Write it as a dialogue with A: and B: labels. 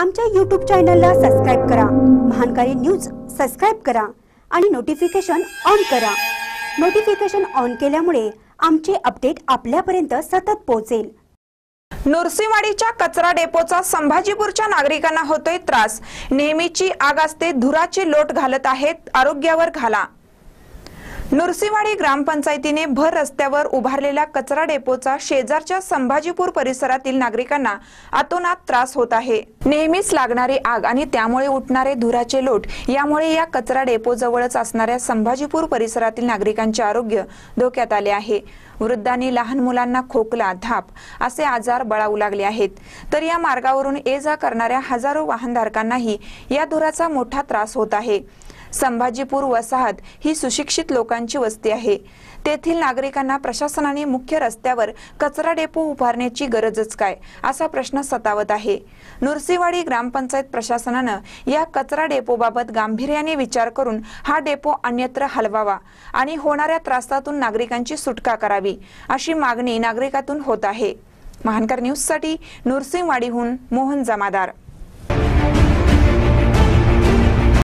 A: आमच्या यूट्यूब चॅनलला सबस्क्राईब करा. महानकारी न्यूज सबस्क्राईब करा आणि नोटिफिकेशन ऑन करा. नोटिफिकेशन ऑन केल्यामुळे आमचे अपडेट आपल्यापर्यंत सतत पोहोचेल.
B: नृसिंहवाडीच्या कचरा डेपोचा संभाजीपूरच्या नागरिकांना होतोय त्रास. नेहमीची आग असते धुराची लोट घालत आहेत आरोग्यावर घाला. नुरसिवाडी ग्रामपंचायतीने भर रस्त्यावर उभारलेल्या कचरा डेपोचा शेजारच्या संभाजीपूर परिसरातील नागरिकांना अतोनात त्रास होत आहे. नेहमीच लागणारी आग आणि त्यामुळे उठणारे धुराचे लोट यामुळे या कचरा डेपो जवळच असणाऱ्या संभाजीपूर परिसरातील नागरिकांचे आरोग्य धोक्यात आले आहे. वृद्धांनी लहान मुलांना खोकला धाप असे आजार बळावू लागले आहेत. तर या मार्गावरून ये जा करणाऱ्या हजारो वाहनधारकांनाही या धुराचा मोठा त्रास होत आहे. संभाजीपूर वसाहत ही सुशिक्षित लोकांची वस्ती आहे. तेथील नागरिकांना प्रशासनाने मुख्य रस्त्यावर कचरा डेपो उभारण्याची गरजच काय असा प्रश्न सतावत आहे. नुरसीवाडी ग्रामपंचायत प्रशासनानं या कचरा डेपोबाबत गांभीर्याने विचार करून हा डेपो अन्यत्र हलवावा आणि होणाऱ्या त्रासातून नागरिकांची सुटका करावी अशी मागणी नागरिकातून होत आहे. महानकर न्यूजसाठी नुरसिंहवाडीहून मोहन जमादार.